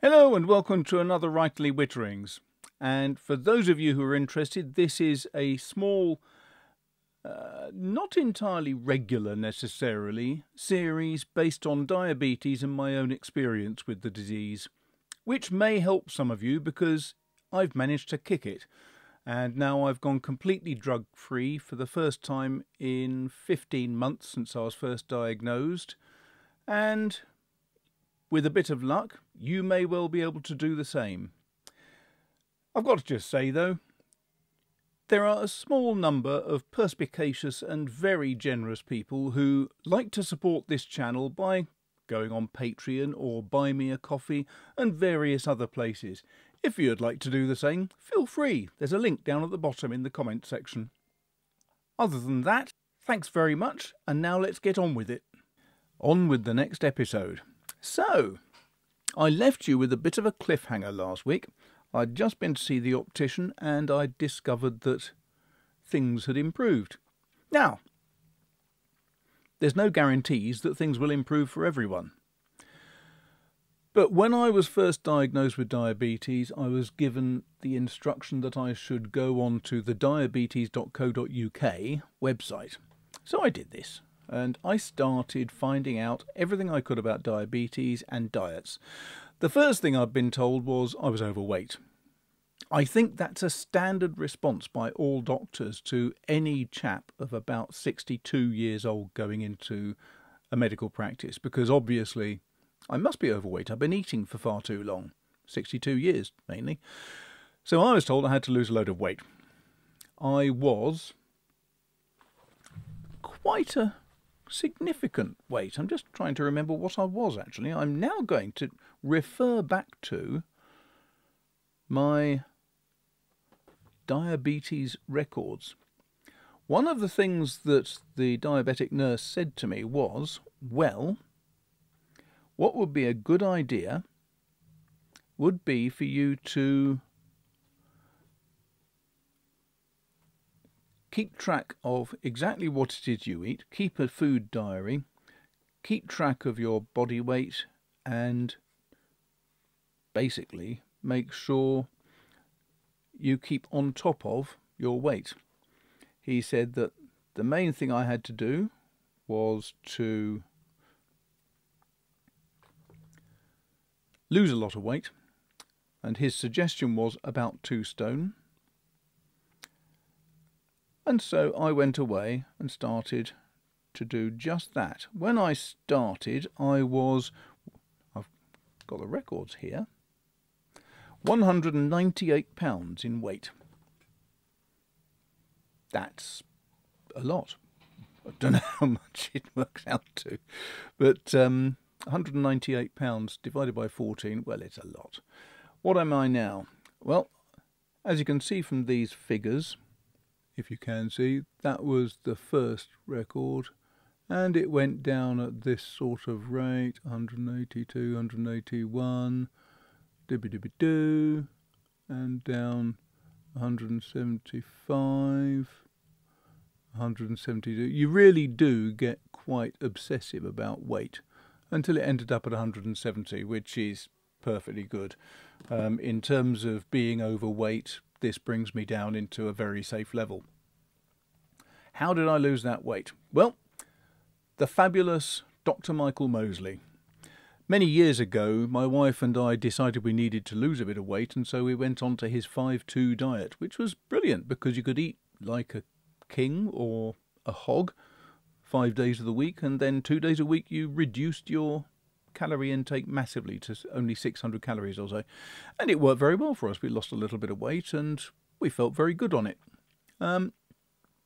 Hello and welcome to another Writerly Witterings. And for those of you who are interested, this is a small, uh, not entirely regular necessarily, series based on diabetes and my own experience with the disease, which may help some of you because I've managed to kick it. And now I've gone completely drug free for the first time in 15 months since I was first diagnosed. And with a bit of luck, you may well be able to do the same. I've got to just say, though, there are a small number of perspicacious and very generous people who like to support this channel by going on Patreon or Buy Me a Coffee and various other places. If you'd like to do the same, feel free. There's a link down at the bottom in the comment section. Other than that, thanks very much, and now let's get on with it. On with the next episode. So, I left you with a bit of a cliffhanger last week. I'd just been to see the optician and I discovered that things had improved. Now, there's no guarantees that things will improve for everyone. But when I was first diagnosed with diabetes, I was given the instruction that I should go on to the diabetes.co.uk website. So I did this and I started finding out everything I could about diabetes and diets. The first thing I'd been told was I was overweight. I think that's a standard response by all doctors to any chap of about 62 years old going into a medical practice because obviously I must be overweight. I've been eating for far too long 62 years mainly. So I was told I had to lose a load of weight. I was quite a significant weight. I'm just trying to remember what I was actually. I'm now going to refer back to my diabetes records. One of the things that the diabetic nurse said to me was, well, what would be a good idea would be for you to keep track of exactly what it is you eat, keep a food diary, keep track of your body weight, and basically make sure you keep on top of your weight. He said that the main thing I had to do was to lose a lot of weight, and his suggestion was about two stone. And so I went away and started to do just that. When I started, I was, I've got the records here, 198 pounds in weight. That's a lot. I don't know how much it works out to, but um, 198 pounds divided by 14, well, it's a lot. What am I now? Well, as you can see from these figures, if you can see, that was the first record and it went down at this sort of rate 182 181 dibby dibby doo and down 175 172 you really do get quite obsessive about weight until it ended up at 170 which is perfectly good um, in terms of being overweight this brings me down into a very safe level. How did I lose that weight? Well, the fabulous Dr. Michael Mosley. Many years ago, my wife and I decided we needed to lose a bit of weight, and so we went on to his 5 2 diet, which was brilliant because you could eat like a king or a hog five days of the week, and then two days a week you reduced your calorie intake massively to only 600 calories or so. And it worked very well for us. We lost a little bit of weight and we felt very good on it. Um,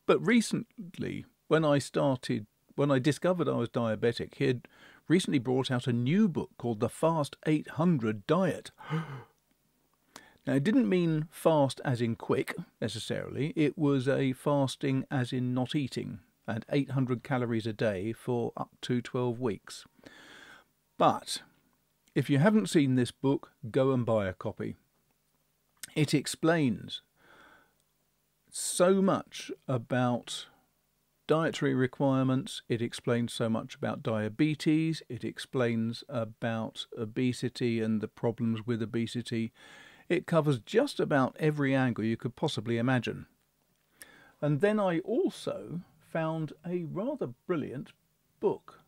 but recently, when I started, when I discovered I was diabetic, he had recently brought out a new book called The Fast 800 Diet. Now, it didn't mean fast as in quick necessarily, it was a fasting as in not eating, and 800 calories a day for up to 12 weeks. But if you haven't seen this book, go and buy a copy. It explains so much about dietary requirements, it explains so much about diabetes, it explains about obesity and the problems with obesity. It covers just about every angle you could possibly imagine. And then I also found a rather brilliant book,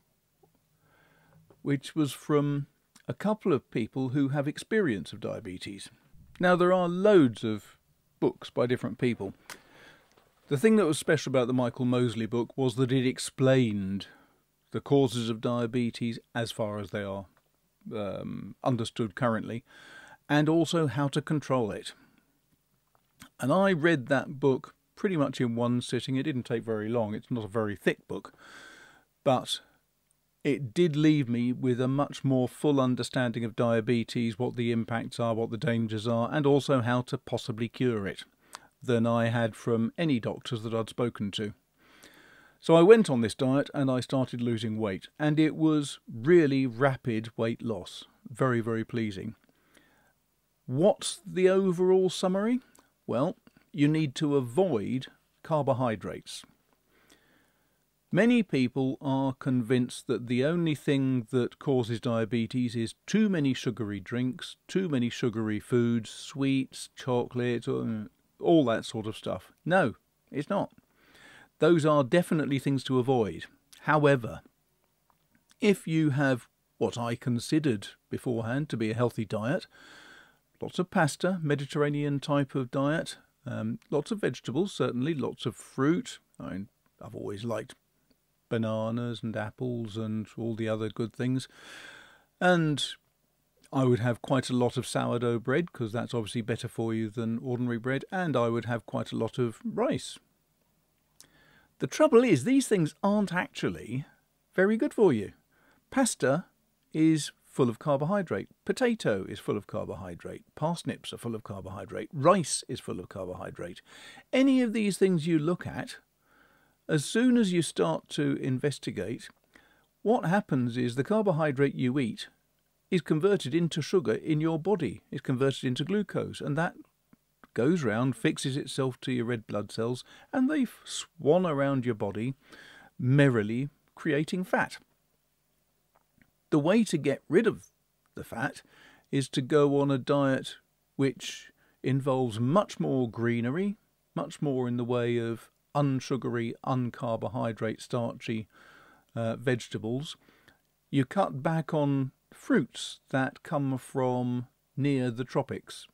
which was from a couple of people who have experience of diabetes. Now, there are loads of books by different people. The thing that was special about the Michael Mosley book was that it explained the causes of diabetes as far as they are um, understood currently, and also how to control it. And I read that book pretty much in one sitting. It didn't take very long, it's not a very thick book, but it did leave me with a much more full understanding of diabetes, what the impacts are, what the dangers are, and also how to possibly cure it than I had from any doctors that I'd spoken to. So I went on this diet and I started losing weight, and it was really rapid weight loss. Very, very pleasing. What's the overall summary? Well, you need to avoid carbohydrates. Many people are convinced that the only thing that causes diabetes is too many sugary drinks, too many sugary foods, sweets, chocolate, all that sort of stuff. No, it's not. Those are definitely things to avoid. However, if you have what I considered beforehand to be a healthy diet, lots of pasta, Mediterranean type of diet, um, lots of vegetables, certainly, lots of fruit. I mean, I've always liked bananas and apples and all the other good things. And I would have quite a lot of sourdough bread because that's obviously better for you than ordinary bread, and I would have quite a lot of rice. The trouble is, these things aren't actually very good for you. Pasta is full of carbohydrate. Potato is full of carbohydrate. Parsnips are full of carbohydrate. Rice is full of carbohydrate. Any of these things you look at, as soon as you start to investigate, what happens is the carbohydrate you eat is converted into sugar in your body. It's converted into glucose, and that goes round, fixes itself to your red blood cells, and they swan around your body merrily creating fat. The way to get rid of the fat is to go on a diet which involves much more greenery, much more in the way of unsugary, uncarbohydrate, starchy uh, vegetables. You cut back on fruits that come from near the tropics.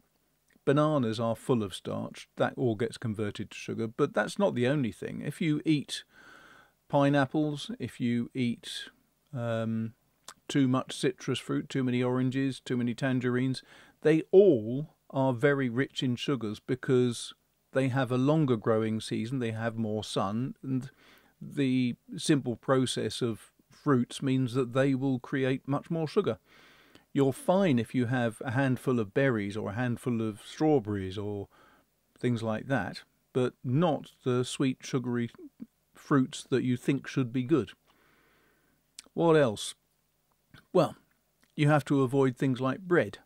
Bananas are full of starch, that all gets converted to sugar, but that's not the only thing. If you eat pineapples, if you eat um, too much citrus fruit, too many oranges, too many tangerines, they all are very rich in sugars because they have a longer growing season, they have more sun, and the simple process of fruits means that they will create much more sugar. You're fine if you have a handful of berries or a handful of strawberries or things like that, but not the sweet, sugary fruits that you think should be good. What else? Well, you have to avoid things like bread.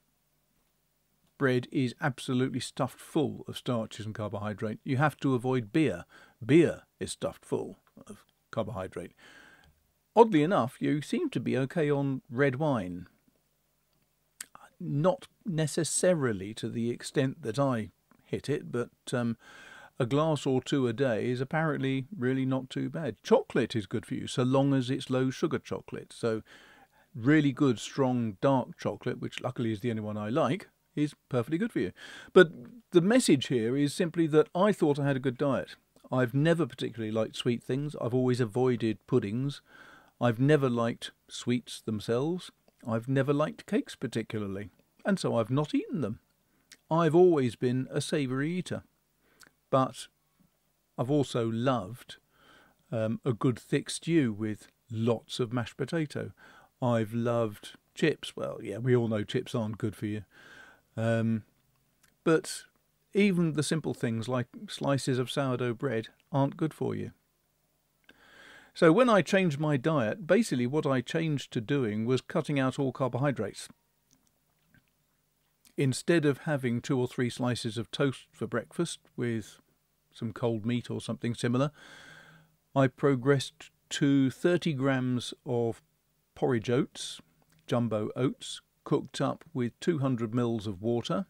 Bread is absolutely stuffed full of starches and carbohydrate. You have to avoid beer. Beer is stuffed full of carbohydrate. Oddly enough, you seem to be okay on red wine. Not necessarily to the extent that I hit it, but um, a glass or two a day is apparently really not too bad. Chocolate is good for you, so long as it's low sugar chocolate. So, really good, strong, dark chocolate, which luckily is the only one I like, is perfectly good for you. But the message here is simply that I thought I had a good diet. I've never particularly liked sweet things. I've always avoided puddings. I've never liked sweets themselves. I've never liked cakes particularly, and so I've not eaten them. I've always been a savoury eater, but I've also loved um, a good thick stew with lots of mashed potato. I've loved chips. Well, yeah, we all know chips aren't good for you. Um, but even the simple things like slices of sourdough bread aren't good for you. So when I changed my diet, basically what I changed to doing was cutting out all carbohydrates. Instead of having two or three slices of toast for breakfast with some cold meat or something similar, I progressed to 30 grams of porridge oats, jumbo oats, cooked up with 200 mils of water,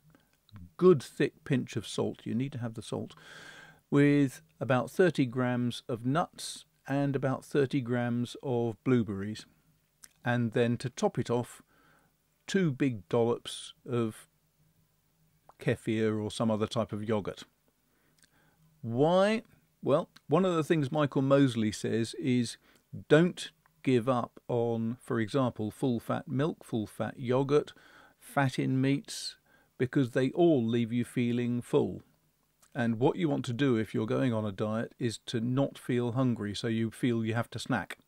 good thick pinch of salt, you need to have the salt, with about 30 grams of nuts and about 30 grams of blueberries. And then to top it off, two big dollops of kefir or some other type of yogurt. Why? Well, one of the things Michael Mosley says is don't give up on, for example, full fat milk, full fat yogurt, fat in meats, because they all leave you feeling full. And what you want to do if you're going on a diet is to not feel hungry so you feel you have to snack.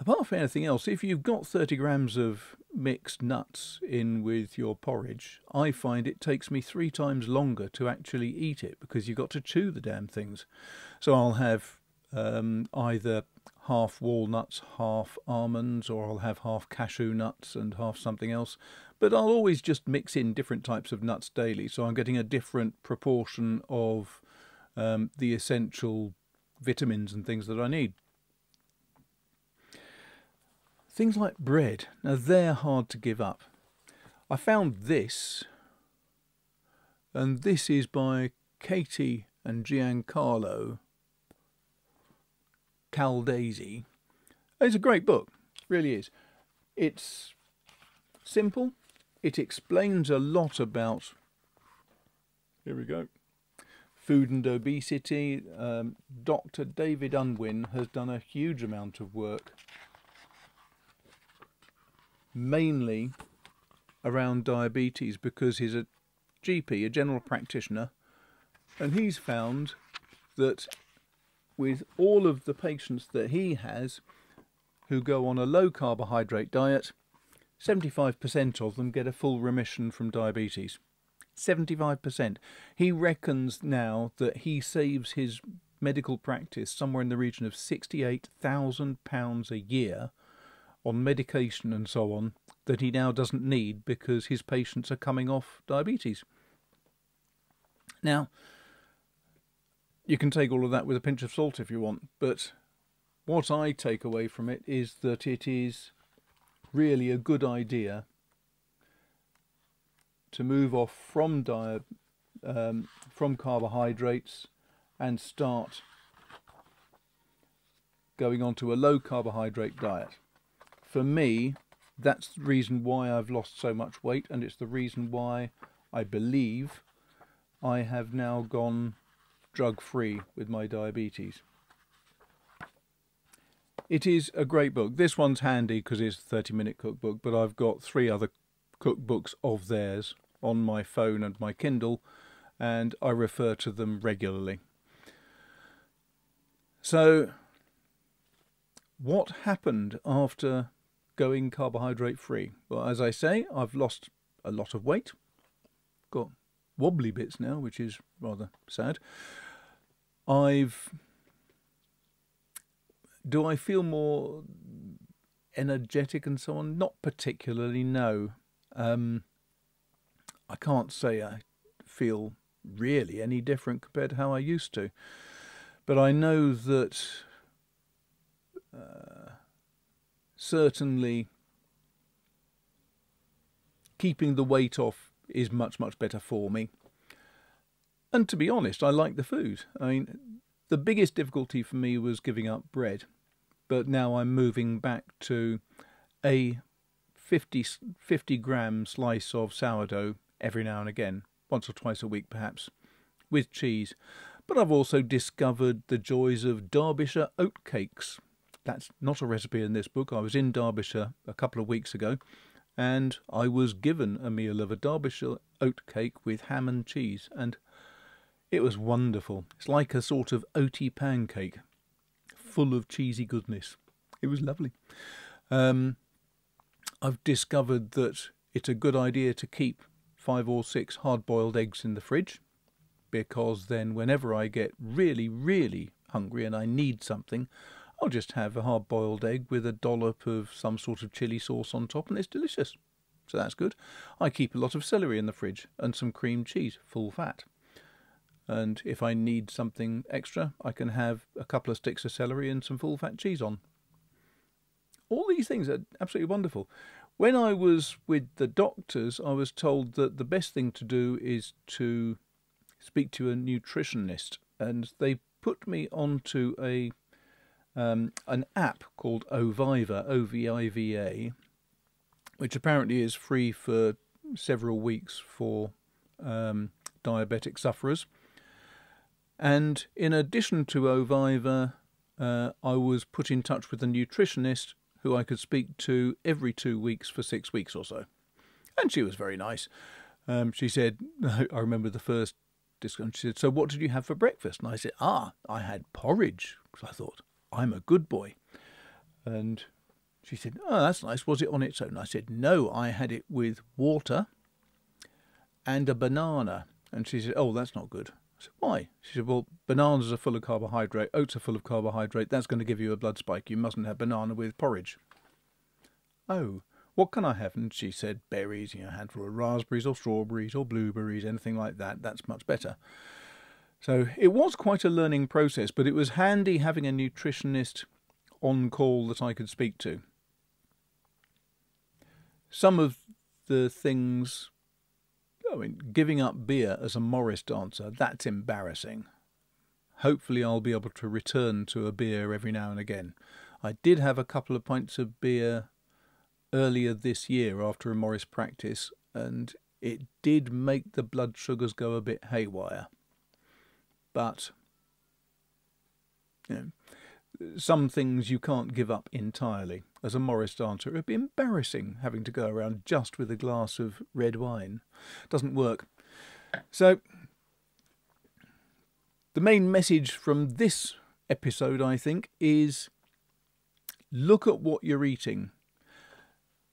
Apart from anything else, if you've got 30 grams of mixed nuts in with your porridge, I find it takes me three times longer to actually eat it because you've got to chew the damn things. So I'll have um, either half walnuts, half almonds, or I'll have half cashew nuts and half something else. But I'll always just mix in different types of nuts daily, so I'm getting a different proportion of um, the essential vitamins and things that I need. Things like bread, now they're hard to give up. I found this, and this is by Katie and Giancarlo Caldesi. It's a great book, really is. It's simple, it explains a lot about, here we go, food and obesity. Um, Dr. David Unwin has done a huge amount of work mainly around diabetes because he's a GP, a general practitioner, and he's found that with all of the patients that he has who go on a low carbohydrate diet, 75% of them get a full remission from diabetes. 75%. He reckons now that he saves his medical practice somewhere in the region of £68,000 a year on medication and so on that he now doesn't need because his patients are coming off diabetes. Now, you can take all of that with a pinch of salt if you want, but what I take away from it is that it is really a good idea to move off from diet, um, from carbohydrates and start going on to a low carbohydrate diet. For me, that's the reason why I've lost so much weight, and it's the reason why I believe I have now gone drug free with my diabetes. It is a great book. This one's handy because it's a 30 minute cookbook, but I've got three other cookbooks of theirs on my phone and my Kindle, and I refer to them regularly. So, what happened after going carbohydrate free. Well, as I say, I've lost a lot of weight. Got wobbly bits now, which is rather sad. I've. Do I feel more energetic and so on? Not particularly, no. Um, I can't say I feel really any different compared to how I used to. But I know that uh, certainly keeping the weight off is much, much better for me. And to be honest, I like the food. I mean, the biggest difficulty for me was giving up bread, but now I'm moving back to a 50, 50 gram slice of sourdough every now and again, once or twice a week perhaps, with cheese. But I've also discovered the joys of Derbyshire oat cakes, that's not a recipe in this book. I was in Derbyshire a couple of weeks ago and I was given a meal of a Derbyshire oat cake with ham and cheese, and it was wonderful. It's like a sort of oaty pancake, full of cheesy goodness. It was lovely. Um, I've discovered that it's a good idea to keep five or six hard boiled eggs in the fridge because then, whenever I get really, really hungry and I need something, I'll just have a hard boiled egg with a dollop of some sort of chili sauce on top, and it's delicious. So that's good. I keep a lot of celery in the fridge and some cream cheese, full fat. And if I need something extra, I can have a couple of sticks of celery and some full fat cheese on. All these things are absolutely wonderful. When I was with the doctors, I was told that the best thing to do is to speak to a nutritionist, and they put me onto a um, an app called Oviva, O V I V A, which apparently is free for several weeks for um, diabetic sufferers. And in addition to Oviva, uh, I was put in touch with a nutritionist who I could speak to every two weeks for six weeks or so. And she was very nice. Um, she said, I remember the first discussion, she said, So what did you have for breakfast? And I said, Ah, I had porridge. Because I thought, I'm a good boy. And she said, Oh, that's nice. Was it on its own? I said, No, I had it with water and a banana. And she said, Oh, that's not good. I said, Why? She said, Well, bananas are full of carbohydrate, oats are full of carbohydrate. That's going to give you a blood spike. You mustn't have banana with porridge. Oh, what can I have? And she said, Berries, you know, handful of raspberries or strawberries or blueberries, anything like that. That's much better. So it was quite a learning process, but it was handy having a nutritionist on call that I could speak to. Some of the things, I mean, giving up beer as a Morris dancer, that's embarrassing. Hopefully, I'll be able to return to a beer every now and again. I did have a couple of pints of beer earlier this year after a Morris practice, and it did make the blood sugars go a bit haywire. But you know, some things you can't give up entirely. As a Morris dancer, it would be embarrassing having to go around just with a glass of red wine. Doesn't work. So, the main message from this episode, I think, is look at what you're eating.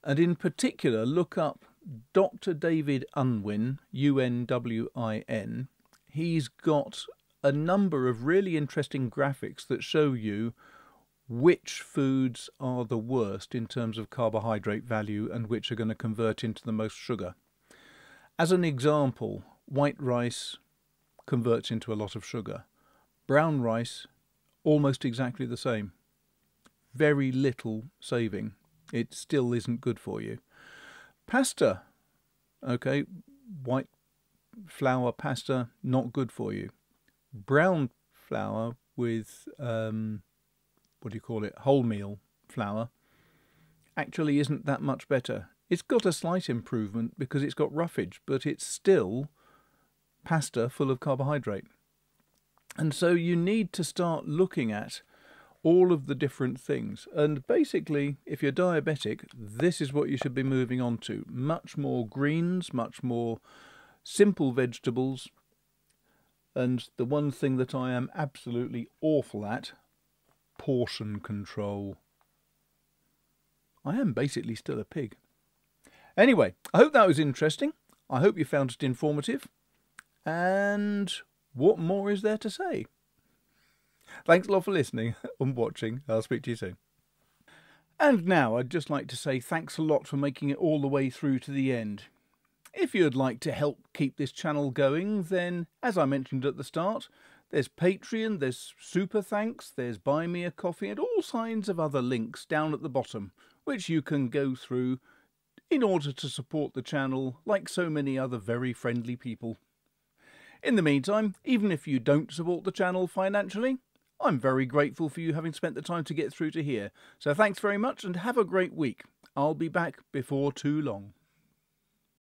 And in particular, look up Dr. David Unwin, U N W I N. He's got a number of really interesting graphics that show you which foods are the worst in terms of carbohydrate value and which are going to convert into the most sugar. As an example, white rice converts into a lot of sugar. Brown rice, almost exactly the same. Very little saving. It still isn't good for you. Pasta, okay, white flour pasta, not good for you brown flour with um, what do you call it, wholemeal flour, actually isn't that much better. It's got a slight improvement because it's got roughage, but it's still pasta full of carbohydrate. And so you need to start looking at all of the different things. And basically, if you're diabetic, this is what you should be moving on to. Much more greens, much more simple vegetables, and the one thing that I am absolutely awful at portion control. I am basically still a pig. Anyway, I hope that was interesting. I hope you found it informative. And what more is there to say? Thanks a lot for listening and watching. I'll speak to you soon. And now I'd just like to say thanks a lot for making it all the way through to the end. If you'd like to help keep this channel going, then, as I mentioned at the start, there's Patreon, there's Super Thanks, there's Buy Me a Coffee, and all kinds of other links down at the bottom, which you can go through in order to support the channel like so many other very friendly people. In the meantime, even if you don't support the channel financially, I'm very grateful for you having spent the time to get through to here. So thanks very much and have a great week. I'll be back before too long.